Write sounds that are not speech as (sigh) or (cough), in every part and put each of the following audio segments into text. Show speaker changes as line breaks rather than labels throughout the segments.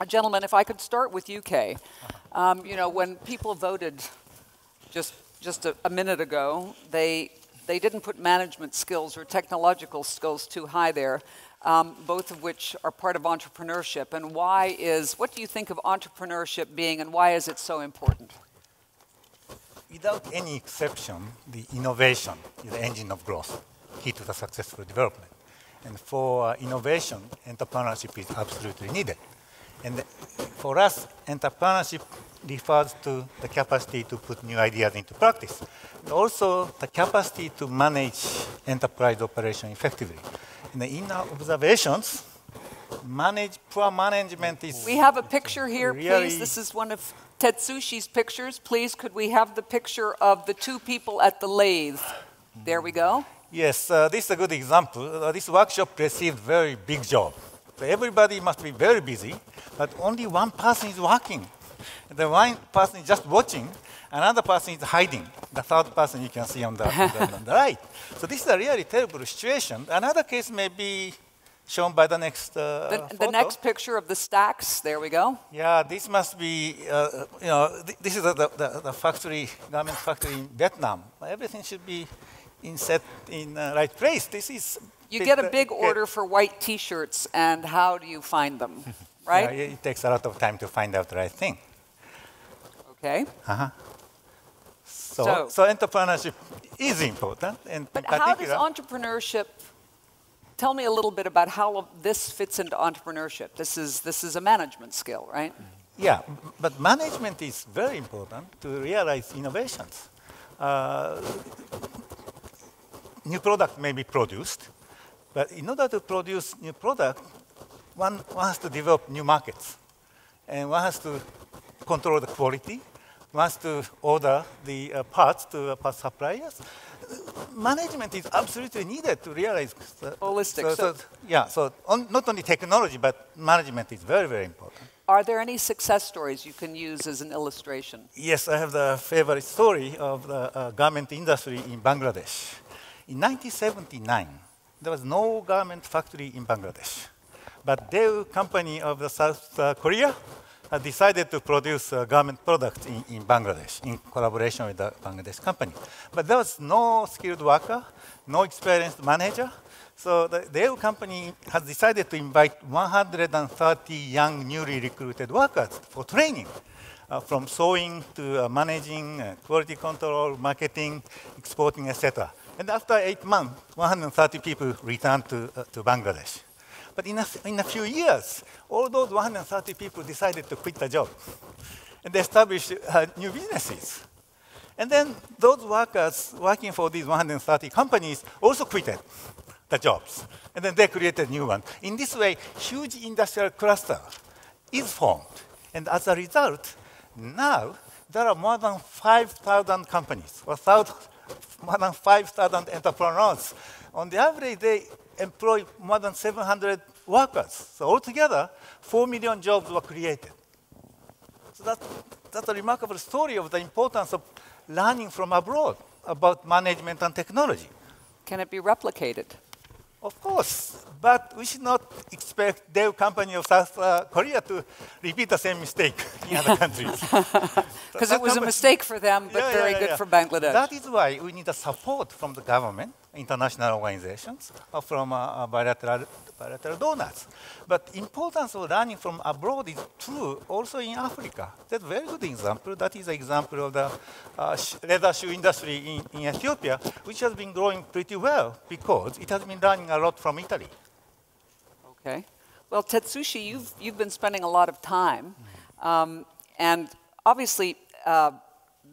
Uh, gentlemen, if I could start with UK. Um, you know, when people voted just just a, a minute ago, they they didn't put management skills or technological skills too high there, um, both of which are part of entrepreneurship. And why is what do you think of entrepreneurship being, and why is it so important?
Without any exception, the innovation is the engine of growth, key to the successful development. And for uh, innovation, entrepreneurship is absolutely needed. And for us, entrepreneurship refers to the capacity to put new ideas into practice. Also the capacity to manage enterprise operation effectively. And in our observations, manage poor management is.
We have a picture here,
really
please. This is one of Tetsushi's pictures. Please, could we have the picture of the two people at the lathe? There we go.
Yes, uh, this is a good example. Uh, this workshop received very big job. So everybody must be very busy, but only one person is working. The one person is just watching, another person is hiding. The third person you can see on the, on the (laughs) right. So this is a really terrible situation. Another case may be shown by the next uh,
the, the, next picture of the stacks. There we go.
Yeah, this must be, uh, you know, th this is the, the, the, factory, garment factory in Vietnam. Everything should be in set in the right place. This is
you get a big order for white T-shirts, and how do you find them, (laughs) right?
Yeah, it takes a lot of time to find out the right thing.
Okay.
Uh-huh. So, so, so entrepreneurship is important. And
but how does entrepreneurship? Tell me a little bit about how this fits into entrepreneurship. This is this is a management skill, right?
Yeah, but management is very important to realize innovations. Uh, new product may be produced, but in order to produce new product, one, one has to develop new markets. And one has to control the quality, one has to order the uh, parts to uh, parts suppliers. Management is absolutely needed to realize
the, holistic.
So, so, yeah, so on, not only technology, but management is very, very important.
Are there any success stories you can use as an illustration?
Yes, I have the favorite story of the uh, garment industry in Bangladesh. In 1979, there was no garment factory in Bangladesh. But Daewoo company of the South uh, Korea had decided to produce uh, garment products in, in, Bangladesh in collaboration with the Bangladesh company. But there was no skilled worker, no experienced manager. So the company has decided to invite 130 young newly recruited workers for training. Uh, from sewing to uh, managing, uh, quality control, marketing, exporting, etc. And after eight months, 130 people returned to, uh, to Bangladesh. But in a, in a few years, all those 130 people decided to quit the job. And they established uh, new businesses. And then those workers working for these 130 companies also quitted the jobs. And then they created new ones. In this way, huge industrial cluster is formed. And as a result, now there are more than 5,000 companies, or more than 5,000 entrepreneurs. On the average, they employ more than 700 workers. So altogether, 4 million jobs were created. So that, that's a remarkable story of the importance of learning from abroad about management and technology.
Can it be replicated?
Of course, but we should not expect Daewoo company of South uh, Korea to repeat the same mistake in other (laughs) countries. (laughs)
Because it was a mistake for them, but
yeah,
very
yeah,
good
yeah.
for Bangladesh.
That is why we need the support from the government, international organizations, or from uh, uh bilateral bilateral donors. But importance of learning from abroad is true also in Africa. That's a very good example. That is an example of the uh, leather shoe industry in, in Ethiopia, which has been growing pretty well because it has been learning a lot from Italy.
Okay. Well, Tetsushi, you've, you've been spending a lot of time. Um, and obviously, uh,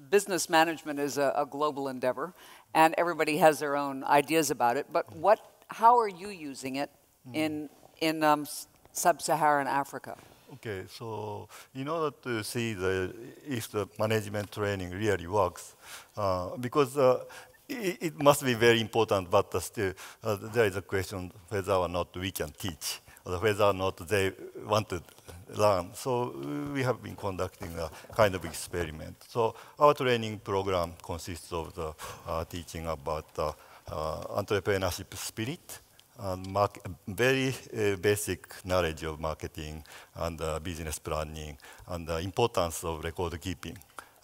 business management is a, a global endeavor, and everybody has their own ideas about it. But what, how are you using it in, in um, sub-Saharan Africa?
Okay, so in order to see the, if the management training really works, uh, because uh, it, must be very important, but uh, still uh, there is a question whether or not we can teach, or whether or not they want to learn. So we have been conducting a kind of experiment. So our training program consists of the uh, teaching about uh, entrepreneurship spirit, and very uh, basic knowledge of marketing and uh, business planning and the importance of record keeping.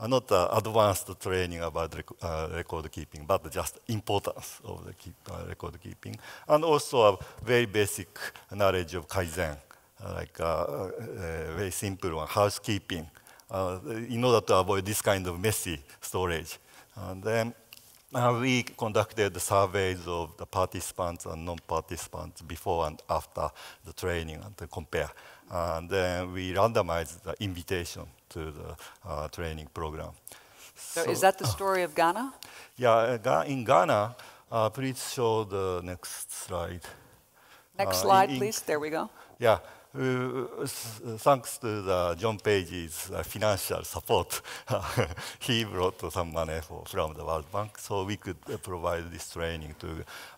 Not uh, advanced training about rec- uh, record keeping, but just importance of the keep, uh, record keeping, and also a very basic knowledge of kaizen, uh, like uh, uh, very simple one, housekeeping, uh, in order to avoid this kind of messy storage. And then uh, we conducted the surveys of the participants and non-participants before and after the training and to compare. And then we randomized the invitation to the uh, training program.
So, is that the story of Ghana?
Yeah, uh, in Ghana, uh, please show the next slide.
Next
Uh,
slide,
in-
please. There we go.
Yeah, uh, thanks to the John Page's uh, financial support, (laughs) he brought some money for, from the World Bank, so we could uh, provide this training to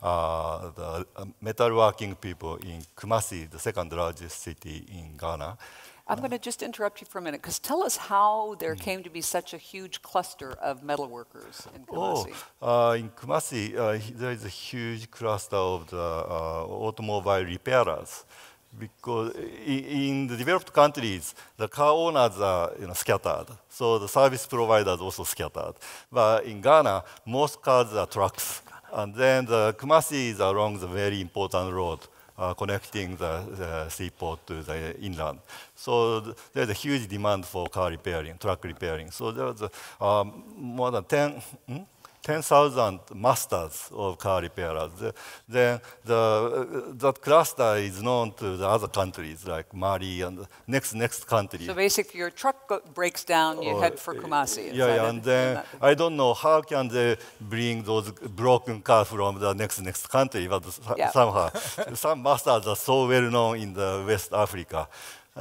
uh, the uh, metalworking people in Kumasi, the second largest city in Ghana.
I'm going to just interrupt you for a minute because tell us how
Mm.
there came to be such a huge cluster of metalworkers in
Oh,
Kumasi.
uh, in Kumasi, uh, there is a huge cluster of the uh, automobile repairers. Because in the developed countries, the car owners are you know, scattered, so the service providers also scattered. But in Ghana, most cars are trucks, and then the Kumasi is along the very important road uh, connecting the, the seaport to the inland. So there's a huge demand for car repairing, truck repairing. So there was um, more than 10, hmm? 10,000 masters of car repairers. The- Then the, that cluster is known to the other countries like Mali and the next next country.
So basically, your truck breaks down, you
Or,
head for
uh,
Kumasi.
Yeah, yeah,
it?
and then I don't know how can they bring those broken cars from the next next country, but
Yeah.
somehow some masters are so well known in the West Africa.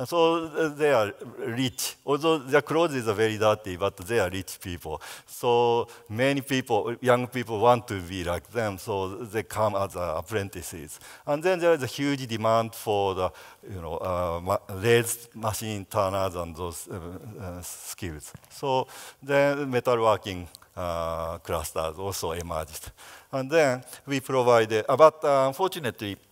So they are rich. Although their clothes are very dirty, but they are rich people. So many people, young people, want to be like them. So they come as uh, apprentices. And then there is a huge demand for the, you know, uh, ma- lathe machine turners and those uh, uh, skills. So then metalworking uh, clusters also emerged. And then we provided, uh, but uh, unfortunately, uh,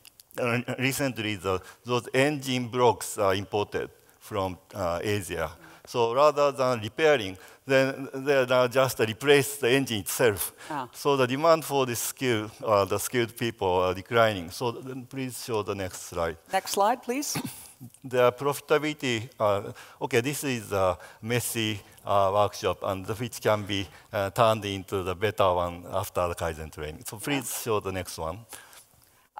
recently the, those engine blocks are imported from uh, Asia. So rather than repairing, then they now just replace the engine itself.
Ah.
So the demand for this skill, uh, the skilled people are declining. So then please show the next slide.
Next slide, please. (coughs)
The profitability, uh, okay, this is a messy uh, workshop and which can be uh, turned into the better one after the Kaizen training. So please show the next one.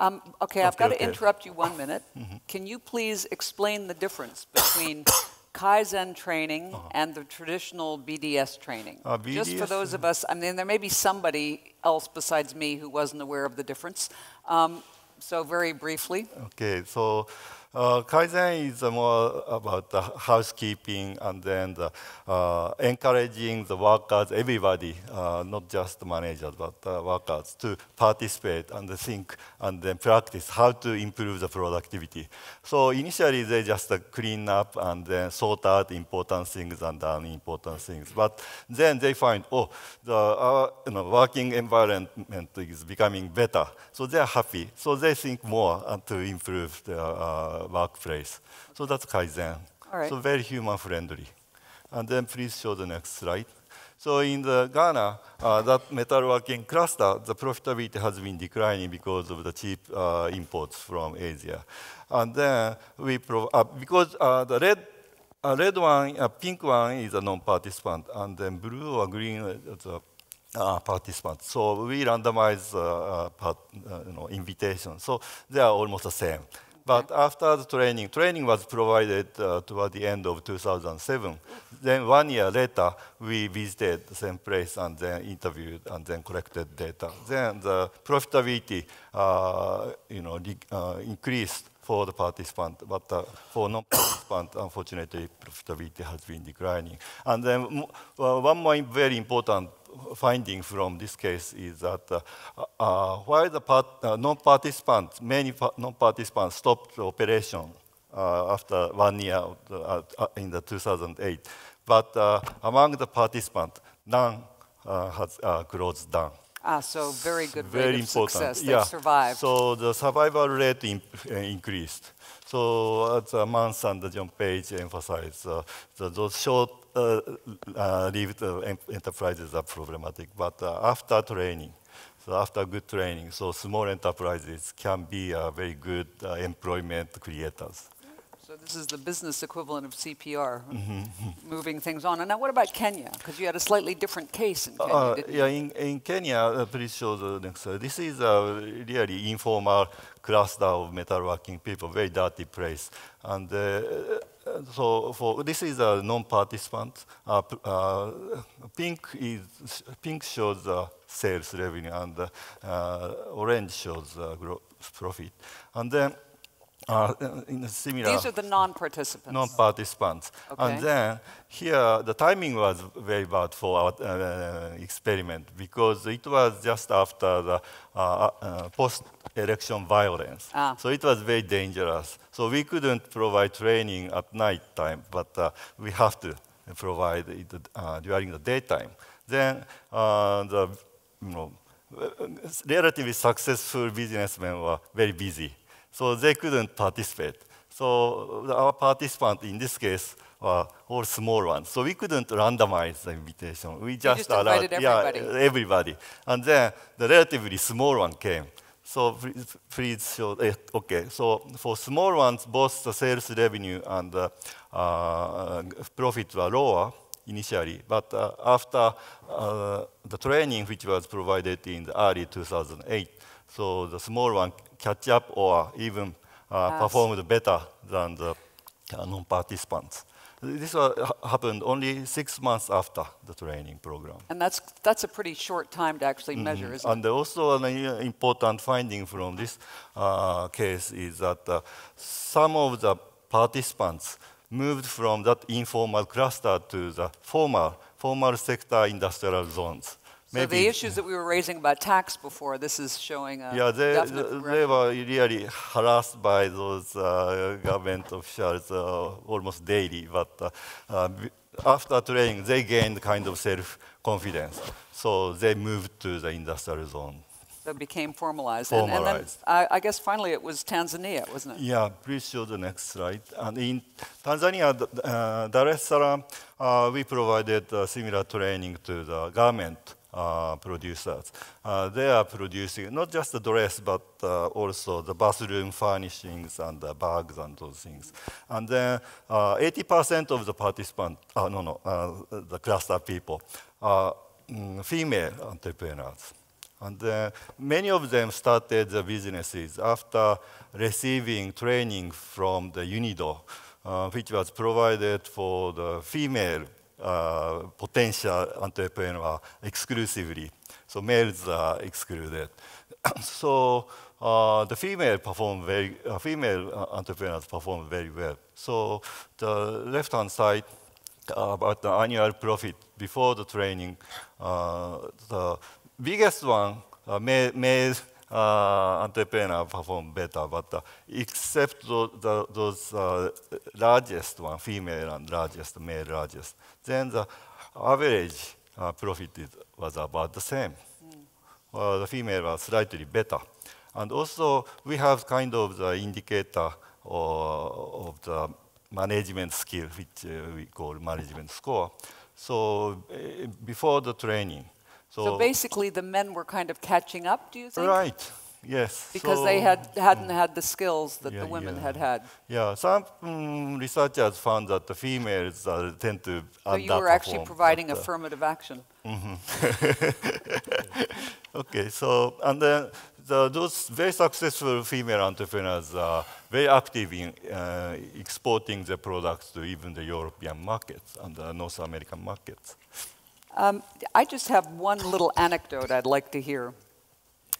Um, okay, I've
Okay,
got to interrupt you one minute. (laughs) Can you please explain the difference between (coughs) Kaizen training and the traditional BDS training?
Uh,
Just for those of us, I mean, there may be somebody else besides me who wasn't aware of the difference. Um, so, very briefly,
Okay, so uh, Kaizen is uh, more about the housekeeping and then the, uh, encouraging the workers, everybody, uh, not just managers, but workers, to participate and think and then practice how to improve the productivity. So initially they just uh, clean up and then sort out important things and unimportant things. But then they find, oh, the uh, you know, working environment is becoming better. So they're happy. So they think more uh, to improve their uh, workplace. So that's Kaizen.
Right.
So very human friendly. And then please show the next slide. So in the Ghana, uh, that metalworking cluster, the profitability has been declining because of the cheap uh, imports from Asia. And then we, uh, because uh, the red, uh, red one, uh, pink one is a non-participant, and then blue or green is a uh, participant. So we randomize uh, uh, part, uh, you know, invitation. So they are almost the same. But after the training, training was provided uh, toward the end of 2007. Then one year later, we visited the same place and then interviewed and then collected data. Then the profitability, uh, you know, uh, increased for the participant, but uh, for non-participant, unfortunately, profitability has been declining. And then uh, one more very important finding from this case is that uh, uh, while the part, uh, non-participants, many pa- non-participants stopped the operation uh, after one year the, in the 2008, but uh, among the participants, none uh, has uh, closed down.
Ah, so very good
very
rate of
important.
success.
Yeah.
They've survived.
So the survival rate in, uh, increased. So as uh, Måns and John Page emphasized, uh, the, those short lived uh, enterprises are problematic, but uh, after training, so after good training, so small enterprises can be uh, very good uh, employment creators.
So this is the business equivalent of CPR,
Mm-hmm.
moving things on. And now what about Kenya? Because you had a slightly different case in Kenya,
Uh, yeah, in, in Kenya, uh, please show the next slide. This is a really informal cluster of metalworking people, very dirty place. And uh, uh, so for this is a non-participant. Uh, uh, pink is pink shows the sales revenue, and uh, uh, orange shows uh, gro- profit. And then uh, in a similar.
These are the non-participants.
non-participants.
Okay.
And then here, the timing was very bad for our uh, experiment because it was just after the uh, uh, post-election violence.
Ah.
So it was very dangerous. So we couldn't provide training at night time, but uh, we have to provide it uh, during the daytime. Then uh, the you know, relatively successful businessmen were very busy, so they couldn't participate. So our participants in this case were all small ones. So we couldn't randomize the invitation. We just,
just
allowed
invited
yeah,
everybody.
everybody. And then the relatively small one came. So please, please show, eh, okay, so for small ones, both the sales revenue and the uh, profit were lower initially, but uh, after uh, the training which was provided in the early 2008, so the small one catch up or even uh, performed better than the uh, non-participants. This was, happened only six months after the training program.
And that's, that's a pretty short time to actually
Mm-hmm.
measure, isn't
And also an uh, important finding from this uh, case is that uh, some of the participants moved from that informal cluster to the formal, formal sector industrial zones.
It? So the issues that we were raising about tax before, this is showing a
yeah, they, they were really harassed by those uh, government officials uh, almost daily. But uh, uh, after training, they gained kind of self-confidence. So they moved to the industrial zone.
So it became formalized. And, and then
Formalized.
I, I guess finally it was Tanzania, wasn't it?
Yeah, please show the next slide. And in Tanzania, uh, Dar es Salaam, uh, we provided uh, similar training to the garment uh, producers. Uh, they are producing not just the dress, but uh, also the bathroom furnishings and the bags and those things. And then uh, 80% of the participants, uh, no, no, uh, the cluster people, are mm, female entrepreneurs. And uh, many of them started the businesses after receiving training from the UNIDO, uh, which was provided for the female potential entrepreneur exclusively. So males are excluded. (coughs) so uh, the female perform very, uh, female uh, entrepreneurs perform very well. So the left-hand side uh, about the annual profit before the training. Uh, the biggest one, male, male uh, entrepreneur perform better, but uh, except those, the, those uh, largest one, female and largest, male largest, then the average uh, profit was about the same. Uh, the female was slightly better. And also, we have kind of the indicator or, of the management skill, which uh, we call management score. So uh, before the training.
So basically the men were kind of catching up, do you think?
right, yes.
Because
So-
they had, hadn't had the skills that
Yeah,
the women
yeah.
had had.
Yeah, some mm, researchers found that the females uh, tend to
So you were actually providing
but, uh,
affirmative action. (laughs)
Okay, so and then the, those very successful female entrepreneurs are very active in uh, exporting their products to even the European markets and the North American markets.
Um, I just have one little anecdote I'd like to hear.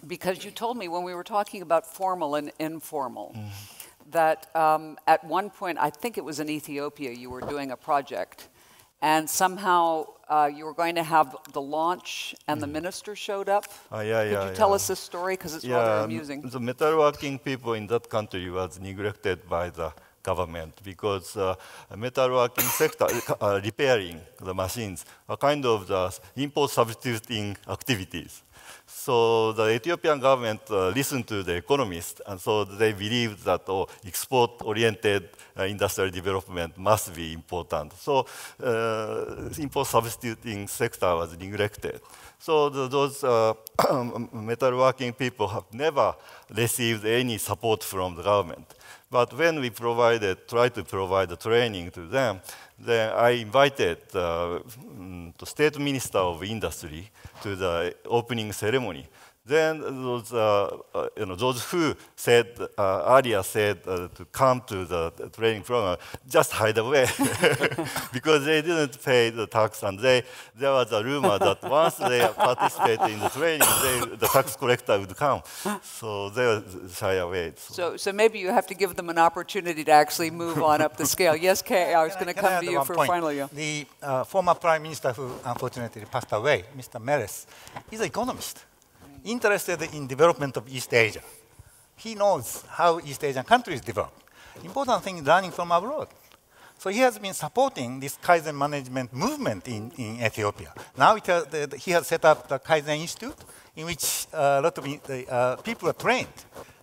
Because you told me when we were talking about formal and informal, that um, at one point, I think it was in Ethiopia, you were doing a project, and somehow uh, you were going to have the launch, and the minister showed up.
Ah, yeah,
Could
yeah,
you tell
yeah.
us this story? Because it's
Yeah,
rather
um,
amusing.
the metalworking people in that country was neglected by the government because uh, metalworking sector, uh, repairing the machines, are kind of the import substituting activities. So the Ethiopian government uh, listened to the economists, and so they believed that oh, export-oriented uh, industrial development must be important. So uh, import substituting sector was neglected. So the, those uh, (clears throat) metalworking people have never received any support from the government. But when we provided, tried to provide the training to them, then I invited uh, the state minister of industry to the opening ceremony. Then those, uh, uh, you know, those who said uh, earlier said uh, to come to the training program just hide away (laughs) because they didn't pay the tax, and they, there was a rumor that once they participate in the training, they, the tax collector would come. So they were shy away.
So. so, so maybe you have to give them an opportunity to actually move on up the scale. Yes, Kei, I was going to come to you for finally. Yeah.
The uh, former prime minister who unfortunately passed away, Mr. Meles, is an economist interested in development of East Asia. He knows how East Asian countries develop. Important thing is learning from abroad. So he has been supporting this Kaizen management movement in, in Ethiopia. Now has, the, he has set up the Kaizen Institute, in which uh, a lot of uh, people are trained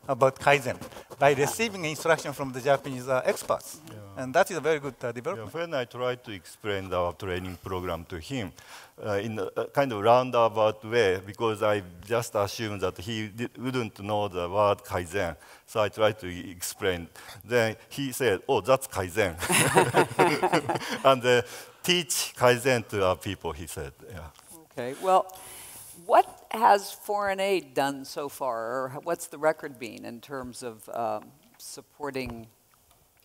about Kaizen by receiving instruction from the Japanese uh, experts. Yeah. And that is a very good uh, development.
Yeah, when I tried to explain our training program to him uh, in a kind of roundabout way, because I just assumed that he wouldn't know the word Kaizen, so I tried to explain. Then he said, oh, that's Kaizen. (laughs) and uh, teach Kaizen to our people, he said. Yeah.
Okay, well, what has foreign aid done so far, or what's the record been in terms of um, supporting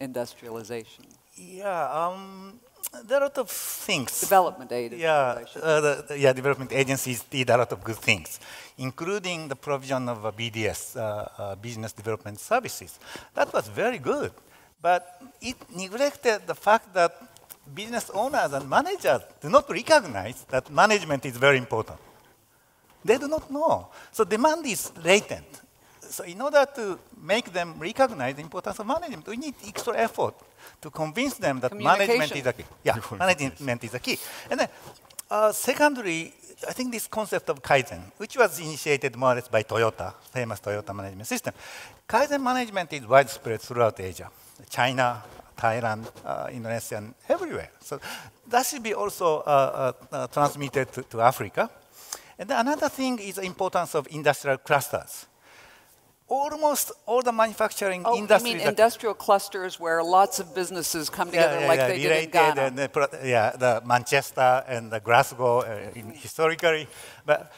industrialization?
Yeah, um, there are a lot of things.
Development aid.
Yeah, uh, the, yeah, development agencies did a lot of good things, including the provision of uh, BDS, uh, business development services. That was very good, but it neglected the fact that business owners and managers do not recognize that management is very important. They do not know. So demand is latent. So in order to make them recognize the importance of management, we need extra effort to convince them that management is a key. Yeah, management is a key. And then, uh, secondly, I think this concept of Kaizen, which was initiated more or less by Toyota, famous Toyota management system. Kaizen management is widespread throughout Asia, China, Thailand, uh, Indonesia, and everywhere. So that should be also uh, uh, uh transmitted to, to Africa. And another thing is the importance of industrial clusters. Almost all the manufacturing
oh,
industry.
You mean industrial clusters where lots of businesses come together yeah, yeah, like yeah, they did in Ghana?
And the, yeah, the Manchester and the Glasgow uh, in, historically. But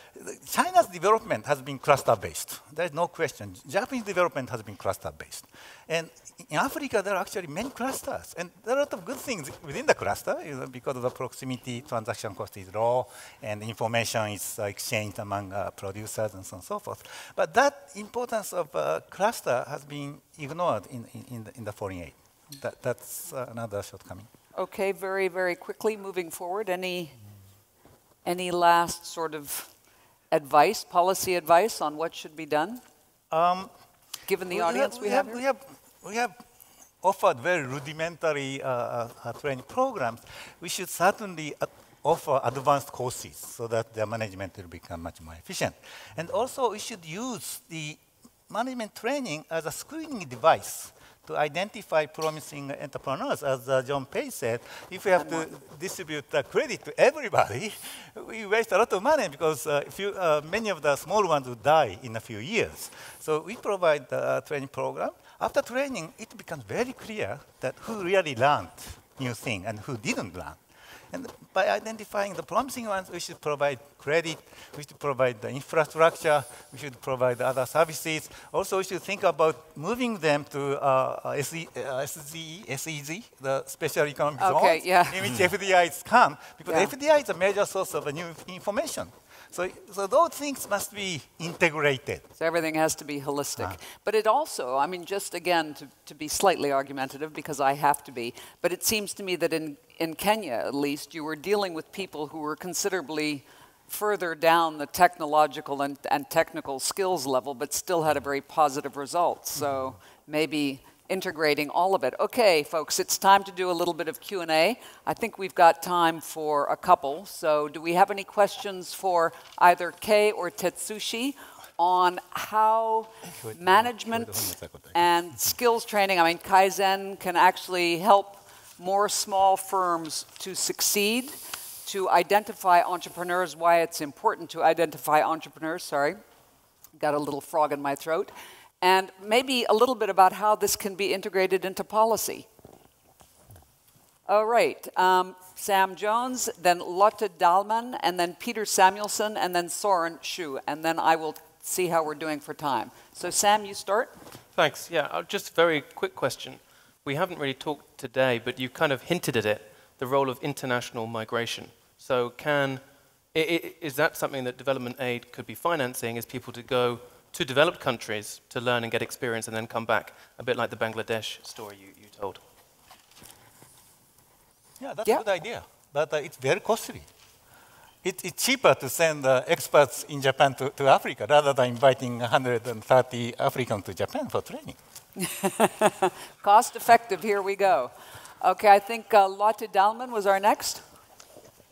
China's development has been cluster-based. There is no question. Japanese development has been cluster-based. And in Africa, there are actually many clusters. And there are a lot of good things within the cluster you know, because of the proximity, transaction cost is low, and information is uh, exchanged among uh, producers and so on and so forth. But that importance of uh, cluster has been ignored in, in, in, the, in the, foreign aid. That, that's uh, another shortcoming.
Okay, very, very quickly moving forward. Any, any last sort of advice, policy advice on what should be done? Um, Given the audience
have,
we,
have,
have,
we have, we have offered very rudimentary uh, uh, uh, training programs. We should certainly uh, offer advanced courses so that their management will become much more efficient. And also, we should use the management training as a screening device to identify promising entrepreneurs. As uh, John Page said, if we have to distribute the credit to everybody, (laughs) we waste a lot of money because uh, few, uh, many of the small ones will die in a few years. So we provide a training program. After training, it becomes very clear that who really learned new thing and who didn't learn. And by identifying the promising ones, we should provide credit, we should provide the infrastructure, we should provide other services. Also, we should think about moving them to uh, SE, uh, SEZ, the special economic
okay,
zones,
yeah.
in which FDIs come, because yeah. FDI is a major source of new information. So, so those things must be integrated.
So everything has to be holistic. Ah. But it also, I mean, just again, to, to be slightly argumentative, because I have to be, but it seems to me that in, in Kenya, at least, you were dealing with people who were considerably further down the technological and, and technical skills level, but still had a very positive result. So mm -hmm. maybe integrating all of it. Okay, folks, it's time to do a little bit of Q&A. I think we've got time for a couple. So do we have any questions for either Kei or Tetsushi on how management and skills training, I mean, Kaizen can actually help more small firms to succeed, to identify entrepreneurs, why it's important to identify entrepreneurs, sorry, got a little frog in my throat, and maybe a little bit about how this can be integrated into policy. All right, um, Sam Jones, then Lotte Dahlman, and then Peter Samuelson, and then Soren Shu, and then I will see how we're doing for time. So Sam, you start.
Thanks. Yeah, uh, just a very quick question. We haven't really talked today, but you kind of hinted at it, the role of international migration. So can, is that something that development aid could be financing, is people to go to developed countries to learn and get experience and then come back, a bit like the Bangladesh story you, you told.
Yeah, that's yeah. a good idea, but uh, it's very costly. It, it's cheaper to send uh, experts in Japan to, to Africa rather than inviting 130 Africans to Japan for training. (laughs)
Cost effective, here we go. Okay, I think uh, Lotte Dahlman was our next.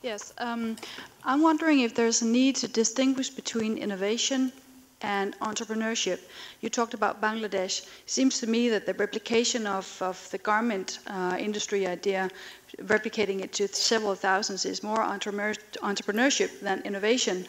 Yes, um, I'm wondering if there's a need to distinguish between innovation and entrepreneurship. You talked about Bangladesh. Seems to me that the replication of, of the garment uh, industry idea, replicating it to several thousands, is more entrepreneur, entrepreneurship than innovation.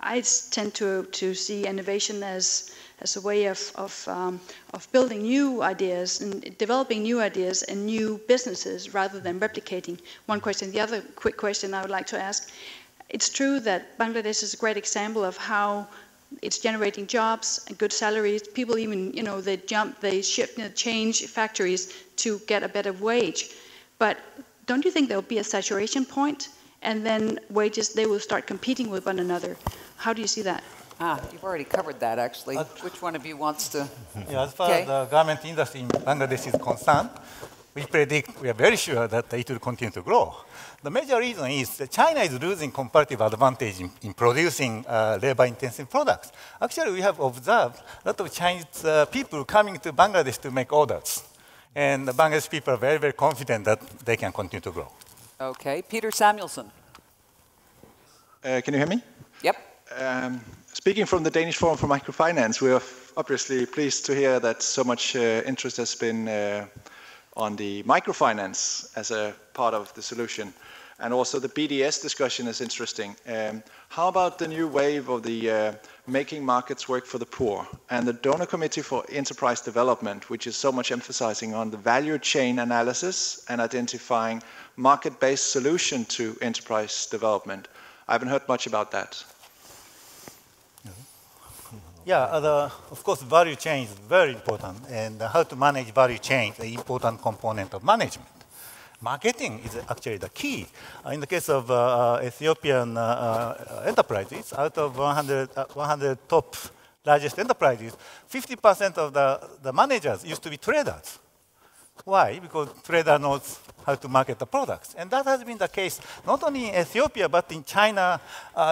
I tend to, to see innovation as, as a way of, of, um, of building new ideas and developing new ideas and new businesses rather than replicating. One question. The other quick question I would like to ask it's true that Bangladesh is a great example of how it's generating jobs and good salaries. People even, you know, they jump, they shift, you know, change factories to get a better wage. But don't you think there'll be a saturation point, and then wages they will start competing with one another? How do you see that?
Ah, you've already covered that actually. Uh, Which one of you wants to?
Yeah, as far as the garment industry in Bangladesh is concerned, we predict, we are very sure that it will continue to grow. The major reason is that China is losing comparative advantage in, in producing uh, labor-intensive products. Actually, we have observed a lot of Chinese uh, people coming to Bangladesh to make orders. And the Bangladesh people are very, very confident that they can continue to grow.
Okay. Peter Samuelson.
Uh, can you hear me?
Yep.
Um, speaking from the Danish Forum for Microfinance, we are obviously pleased to hear that so much uh, interest has been uh, on the microfinance as a part of the solution. And also the BDS discussion is interesting. Um, how about the new wave of the uh, making markets work for the poor and the donor committee for enterprise development, which is so much emphasizing on the value chain analysis and identifying market-based solution to enterprise development. I haven't heard much about that.
Yeah, uh, the, of course, value chain is very important, and how to manage value chain is an important component of management. Marketing is actually the key. Uh, in the case of uh, uh Ethiopian uh, uh, enterprises, out of 100, 100 top largest enterprises, 50% of the, the managers used to be traders. Why? Because trader knows how to market the products. And that has been the case not only in Ethiopia, but in China,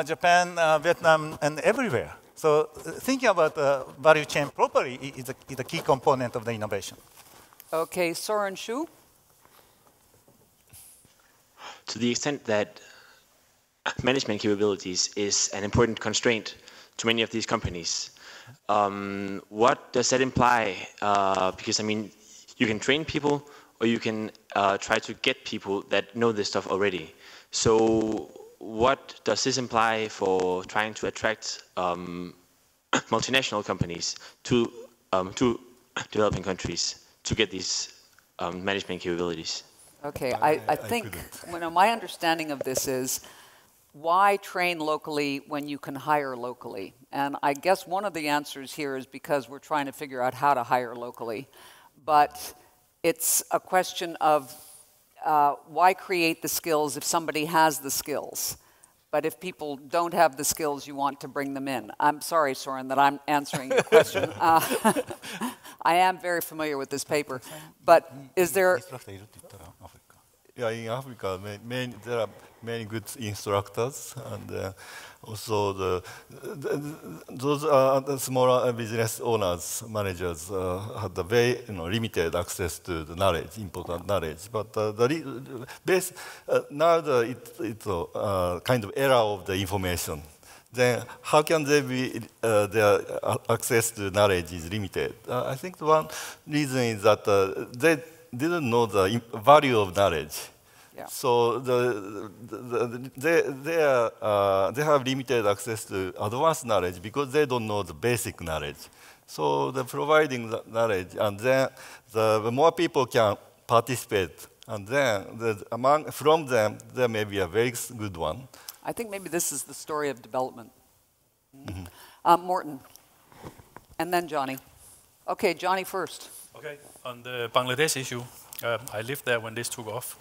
Japan, Vietnam, and everywhere. So uh, thinking about the value chain properly is a, is a key component of the innovation.
Okay, Soren Shu?
To the extent that management capabilities is an important constraint to many of these companies, um, what does that imply? Uh, because, I mean, you can train people or you can uh, try to get people that know this stuff already. So what does this imply for trying to attract um, (coughs) multinational companies to, um, to (coughs) developing countries to get these um, management capabilities?
Okay, I, I think you know, (laughs) my understanding of this is why train locally when you can hire locally? And I guess one of the answers here is because we're trying to figure out how to hire locally. But it's a question of uh, why create the skills if somebody has the skills? But if people don't have the skills, you want to bring them in. I'm sorry, Soren, that I'm answering your question. (laughs) Uh, (laughs) I am very familiar with this paper. But is there,
Yeah, in Africa, ma- many, there are many good instructors, and uh, also the, the, those the smaller business owners, managers uh, had a very you know, limited access to the knowledge, important knowledge. But uh, the base, uh, now the, it, it's a uh, kind of era of the information. Then how can they be uh, their uh, access to knowledge is limited? Uh, I think the one reason is that uh, they didn't know the value of knowledge.
Yeah.
So the, the, the, they, they, are, uh, they have limited access to advanced knowledge because they don't know the basic knowledge. So the providing the knowledge, and then the, the more people can participate, and then the, among, from them, there may be a very good one.
I think maybe this is the story of development. Uh, Morten, and then Johnny. Okay, Johnny first.
Okay, on the Bangladesh issue, um, I lived there when this took off.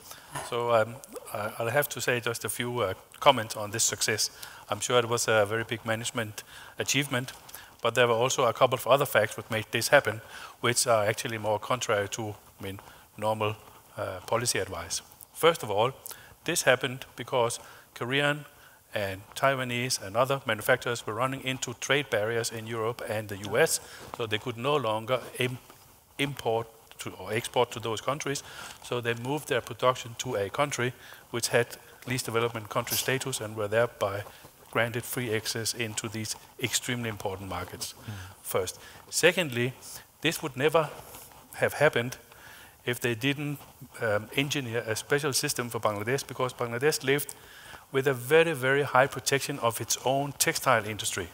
So um, I'll have to say just a few uh, comments on this success. I'm sure it was a very big management achievement, but there were also a couple of other facts which made this happen, which are actually more contrary to I mean, normal uh, policy advice. First of all, this happened because Korean and Taiwanese and other manufacturers were running into trade barriers in Europe and the US, so they could no longer im- import to, or export to those countries. So they moved their production to a country which had least development country status and were thereby granted free access into these extremely important markets. First. Secondly, this would never have happened if they didn't um, engineer a special system for Bangladesh because Bangladesh lived with a very, very high protection of its own textile industry.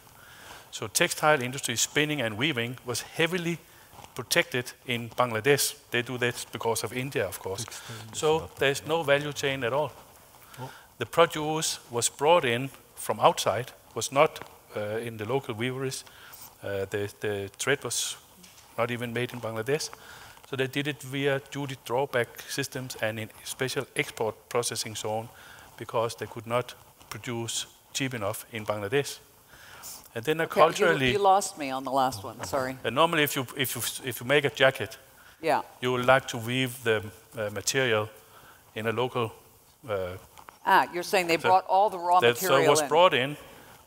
So textile industry, spinning and weaving, was heavily protected in Bangladesh. They do this because of India, of course. So there's no value chain at all. The produce was brought in from outside, was not uh, in the local weaveries. Uh, the, the thread was not even made in Bangladesh. So they did it via duty drawback systems and in special export processing zone because they could not produce cheap enough in Bangladesh. And then
Okay, you-
culturally,
You, lost me on the last one, sorry.
And normally if you, if, you, if you make a jacket,
Yeah,
you would like to weave the uh, material in a local uh,
ah, you're saying they
So
brought all the raw
that so
material
was
in.
brought in,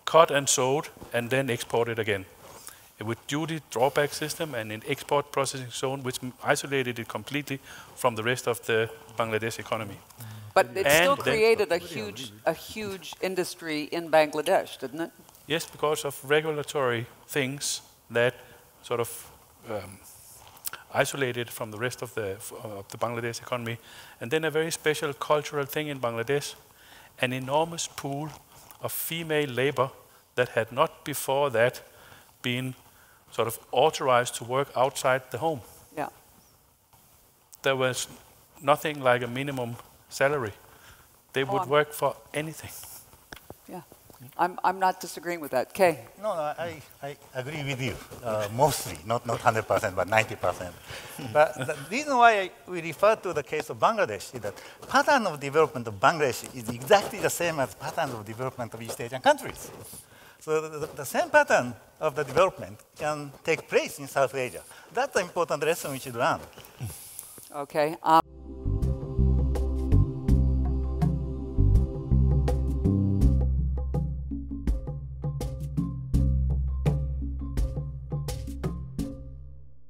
cut and sewed, and then exported again. With duty drawback system and an export processing zone, which isolated it completely from the rest of the Bangladesh economy.
But it still
And then-
created a huge, a huge industry in Bangladesh, didn't it?
Yes, because of regulatory things that sort of um, isolated from the rest of the, of the Bangladesh economy. And then a very special cultural thing in Bangladesh, an enormous pool of female labor that had not before that been sort of authorized to work outside the home.
Yeah.
There was nothing like a minimum salary. They would
I'm-
work for anything.
Yeah. I'm, I'm not disagreeing with that. Kei?
No, no, I, I agree with you, uh, mostly, not, not 100%, but 90%. but the reason why I, we refer to the case of Bangladesh is that pattern of development of Bangladesh is exactly the same as pattern of development of East Asian countries. So the, the, same pattern of the development can take place in South Asia. That's the important lesson we should learn.
Okay. Um,